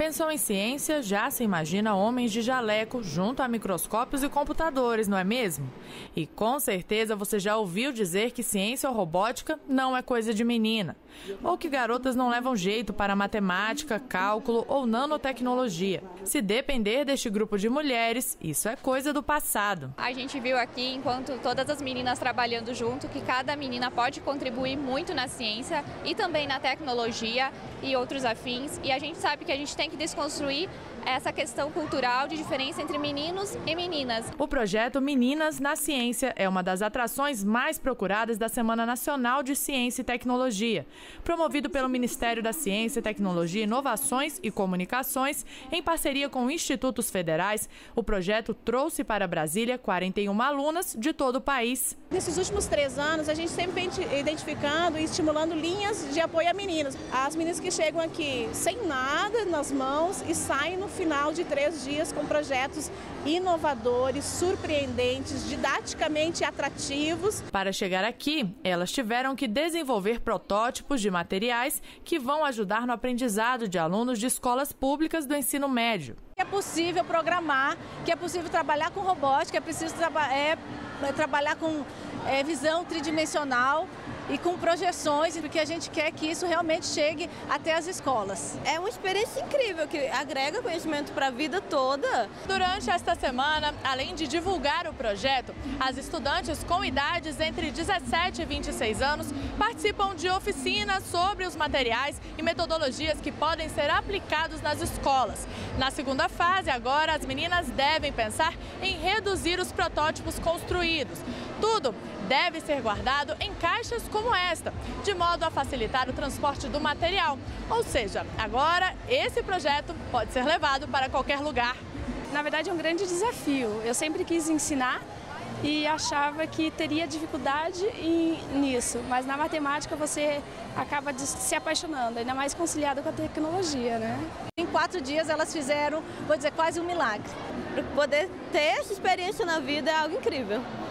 Pensou em ciência, já se imagina homens de jaleco junto a microscópios e computadores, não é mesmo? E com certeza você já ouviu dizer que ciência ou robótica não é coisa de menina. Ou que garotas não levam jeito para matemática, cálculo ou nanotecnologia. Se depender deste grupo de mulheres, isso é coisa do passado. A gente viu aqui, enquanto todas as meninas trabalhando junto, que cada menina pode contribuir muito na ciência e também na tecnologia e outros afins. E a gente sabe que a gente tem que desconstruir essa questão cultural de diferença entre meninos e meninas. O projeto Meninas na Ciência é uma das atrações mais procuradas da Semana Nacional de Ciência e Tecnologia. Promovido pelo Ministério da Ciência, Tecnologia, Inovações e Comunicações, em parceria com institutos federais, o projeto trouxe para Brasília 41 alunas de todo o país. Nesses últimos três anos, a gente sempre vem identificando e estimulando linhas de apoio a meninas. As meninas que chegam aqui sem nada nas mãos e saem no final de três dias com projetos inovadores, surpreendentes, didaticamente atrativos. Para chegar aqui, elas tiveram que desenvolver protótipos de materiais que vão ajudar no aprendizado de alunos de escolas públicas do ensino médio. É possível programar, que é possível trabalhar com robótica, é preciso traba é, é, trabalhar com é, visão tridimensional e com projeções, porque a gente quer que isso realmente chegue até as escolas. É uma experiência incrível que agrega conhecimento para a vida toda. Durante esta semana, além de divulgar o projeto, as estudantes com idades entre 17 e 26 anos participam de oficinas sobre os materiais e metodologias que podem ser aplicados nas escolas. Na segunda fase, agora, as meninas devem pensar em reduzir os protótipos construídos. Tudo deve ser guardado em caixas como esta, de modo a facilitar o transporte do material. Ou seja, agora esse projeto pode ser levado para qualquer lugar. Na verdade, é um grande desafio. Eu sempre quis ensinar e achava que teria dificuldade em, nisso, mas na matemática você acaba se apaixonando, ainda mais conciliado com a tecnologia, né? Em quatro dias elas fizeram, vou dizer, quase um milagre. Poder ter essa experiência na vida é algo incrível.